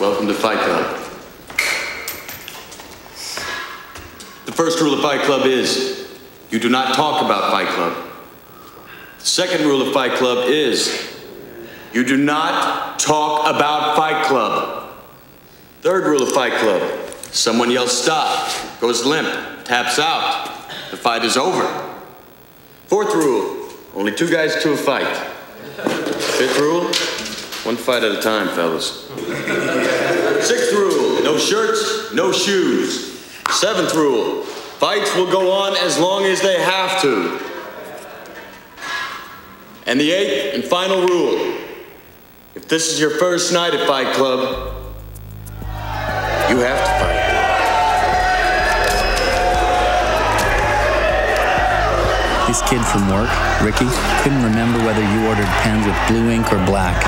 Welcome to Fight Club. The first rule of Fight Club is you do not talk about Fight Club. The second rule of Fight Club is you do not talk about Fight Club. Third rule of Fight Club someone yells stop, goes limp, taps out. The fight is over. Fourth rule only two guys to a fight. Fifth rule one fight at a time, fellas. Sixth rule no shirts, no shoes. Seventh rule fights will go on as long as they have to. And the eighth and final rule if this is your first night at Fight Club, you have to fight. This kid from work, Ricky, couldn't remember whether you ordered pens with blue ink or black.